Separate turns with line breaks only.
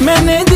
Many